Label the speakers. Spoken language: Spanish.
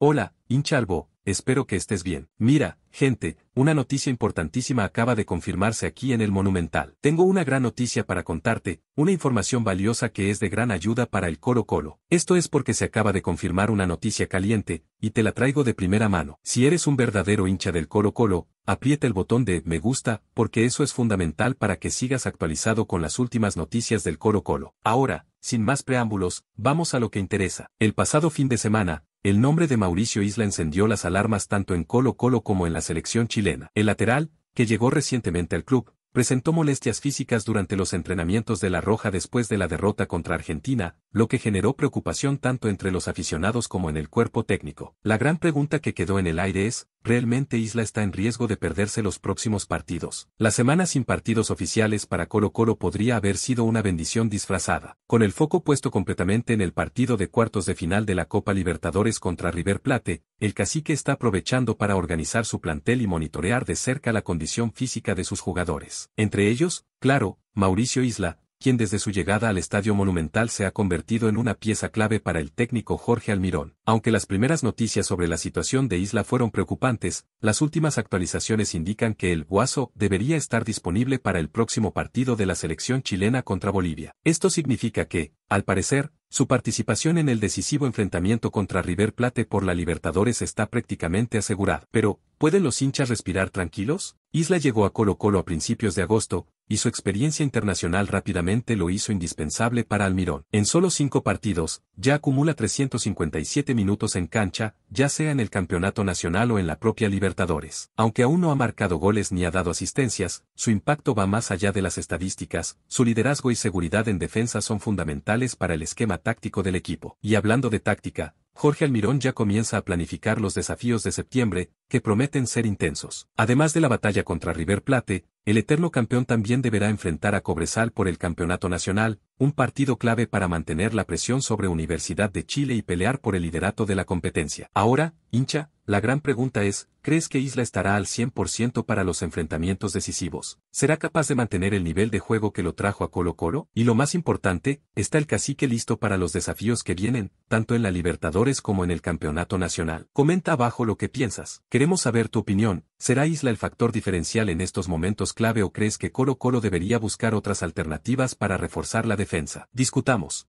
Speaker 1: Hola, hincha Albo, espero que estés bien. Mira, gente, una noticia importantísima acaba de confirmarse aquí en el Monumental. Tengo una gran noticia para contarte, una información valiosa que es de gran ayuda para el Colo Colo. Esto es porque se acaba de confirmar una noticia caliente, y te la traigo de primera mano. Si eres un verdadero hincha del Colo Colo, aprieta el botón de me gusta, porque eso es fundamental para que sigas actualizado con las últimas noticias del Colo Colo. Ahora, sin más preámbulos, vamos a lo que interesa. El pasado fin de semana, el nombre de Mauricio Isla encendió las alarmas tanto en Colo Colo como en la selección chilena. El lateral, que llegó recientemente al club, presentó molestias físicas durante los entrenamientos de La Roja después de la derrota contra Argentina, lo que generó preocupación tanto entre los aficionados como en el cuerpo técnico. La gran pregunta que quedó en el aire es, ¿realmente Isla está en riesgo de perderse los próximos partidos? La semana sin partidos oficiales para Colo Colo podría haber sido una bendición disfrazada, con el foco puesto completamente en el partido de cuartos de final de la Copa Libertadores contra River Plate, el cacique está aprovechando para organizar su plantel y monitorear de cerca la condición física de sus jugadores. Entre ellos, claro, Mauricio Isla, quien desde su llegada al Estadio Monumental se ha convertido en una pieza clave para el técnico Jorge Almirón. Aunque las primeras noticias sobre la situación de Isla fueron preocupantes, las últimas actualizaciones indican que el Guaso debería estar disponible para el próximo partido de la selección chilena contra Bolivia. Esto significa que, al parecer, su participación en el decisivo enfrentamiento contra River Plate por la Libertadores está prácticamente asegurada. Pero, ¿pueden los hinchas respirar tranquilos? Isla llegó a Colo Colo a principios de agosto, y su experiencia internacional rápidamente lo hizo indispensable para Almirón. En solo cinco partidos, ya acumula 357 minutos en cancha, ya sea en el campeonato nacional o en la propia Libertadores. Aunque aún no ha marcado goles ni ha dado asistencias, su impacto va más allá de las estadísticas, su liderazgo y seguridad en defensa son fundamentales para el esquema táctico del equipo. Y hablando de táctica, Jorge Almirón ya comienza a planificar los desafíos de septiembre, que prometen ser intensos. Además de la batalla contra River Plate, el eterno campeón también deberá enfrentar a Cobresal por el campeonato nacional, un partido clave para mantener la presión sobre Universidad de Chile y pelear por el liderato de la competencia. Ahora, hincha, la gran pregunta es, ¿crees que Isla estará al 100% para los enfrentamientos decisivos? ¿Será capaz de mantener el nivel de juego que lo trajo a Colo Colo? Y lo más importante, ¿está el cacique listo para los desafíos que vienen, tanto en la Libertadores como en el Campeonato Nacional? Comenta abajo lo que piensas. Queremos saber tu opinión. ¿Será Isla el factor diferencial en estos momentos clave o crees que Colo Colo debería buscar otras alternativas para reforzar la defensa? Discutamos.